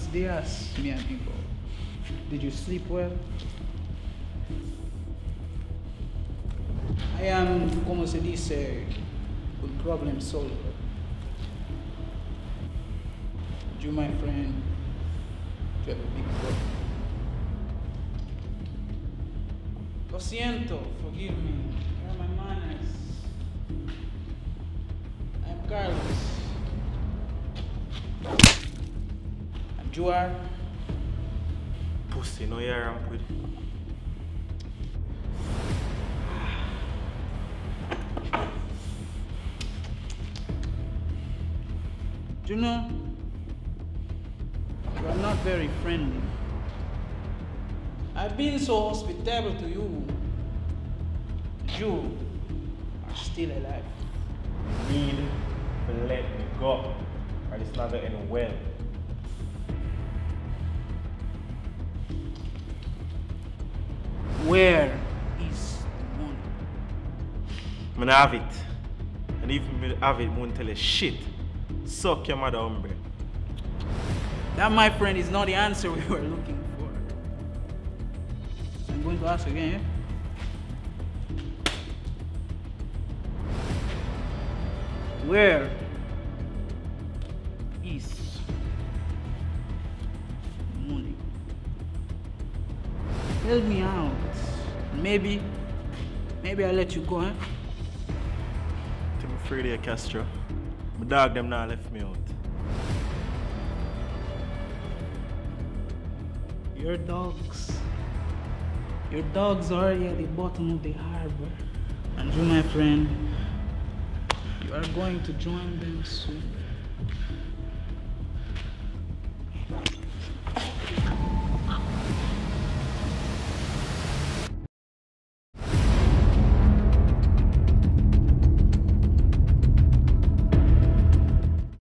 días, mi amigo. Did you sleep well? I am, como se dice, un problem solver. You, my friend, you have a big problem. Lo siento, forgive me. Where are my manners? I'm Carlos. You are? Pussy, no you ramp with. Do you know? You are not very friendly. I've been so hospitable to you. You are still alive. Need to let me go. Or it's not gonna end well. Where is the money? I'm gonna have it. And even me have it, won't tell a shit. Suck your mother hombre. That, my friend, is not the answer we were looking for. I'm going to ask again. yeah? Where is Help me out. Maybe, maybe I'll let you go, huh? I'm afraid of Castro. My dog them now left me out. Your dogs. Your dogs are already at the bottom of the harbor. And you, my friend, you are going to join them soon.